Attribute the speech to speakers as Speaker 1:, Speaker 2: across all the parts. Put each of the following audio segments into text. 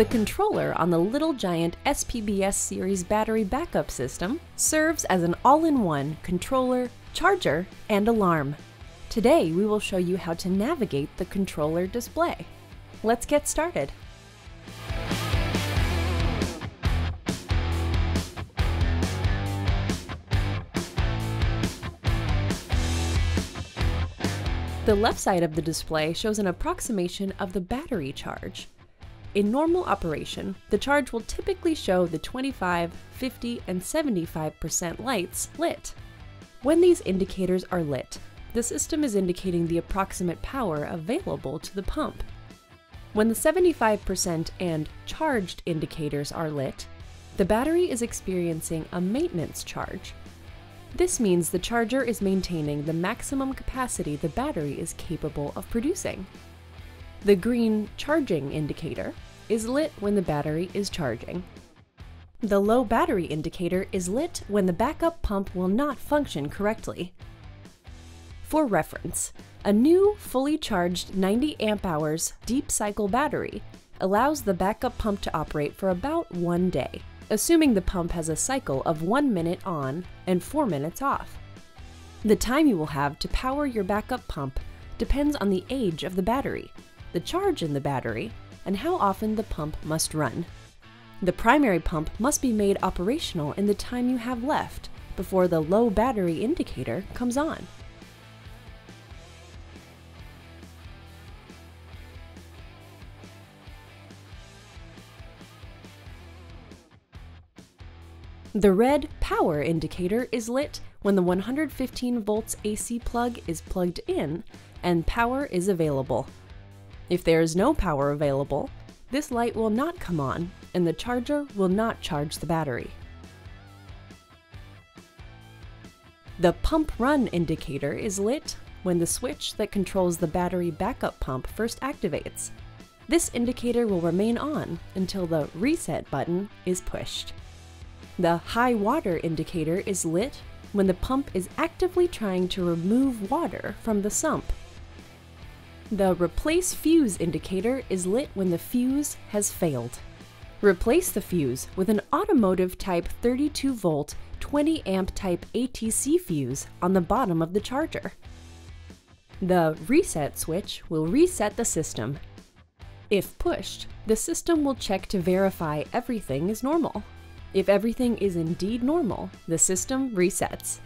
Speaker 1: The controller on the Little Giant SPBS series battery backup system serves as an all-in-one controller, charger, and alarm. Today we will show you how to navigate the controller display. Let's get started. The left side of the display shows an approximation of the battery charge. In normal operation, the charge will typically show the 25, 50, and 75% lights lit. When these indicators are lit, the system is indicating the approximate power available to the pump. When the 75% and charged indicators are lit, the battery is experiencing a maintenance charge. This means the charger is maintaining the maximum capacity the battery is capable of producing. The green charging indicator is lit when the battery is charging. The low battery indicator is lit when the backup pump will not function correctly. For reference, a new fully charged 90 amp hours deep cycle battery allows the backup pump to operate for about one day assuming the pump has a cycle of 1 minute on and 4 minutes off. The time you will have to power your backup pump depends on the age of the battery, the charge in the battery, and how often the pump must run. The primary pump must be made operational in the time you have left before the low battery indicator comes on. The red power indicator is lit when the 115 volts AC plug is plugged in and power is available. If there is no power available, this light will not come on and the charger will not charge the battery. The pump run indicator is lit when the switch that controls the battery backup pump first activates. This indicator will remain on until the reset button is pushed. The high water indicator is lit when the pump is actively trying to remove water from the sump. The replace fuse indicator is lit when the fuse has failed. Replace the fuse with an automotive type 32 volt 20 amp type ATC fuse on the bottom of the charger. The reset switch will reset the system. If pushed, the system will check to verify everything is normal. If everything is indeed normal, the system resets.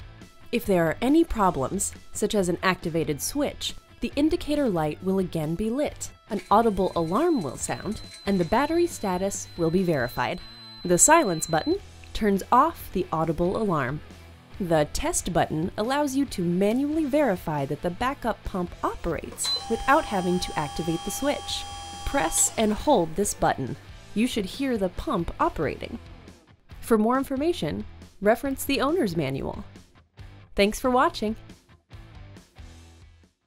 Speaker 1: If there are any problems, such as an activated switch, the indicator light will again be lit, an audible alarm will sound, and the battery status will be verified. The silence button turns off the audible alarm. The test button allows you to manually verify that the backup pump operates without having to activate the switch. Press and hold this button. You should hear the pump operating. For more information, reference the owner's manual. Thanks for watching.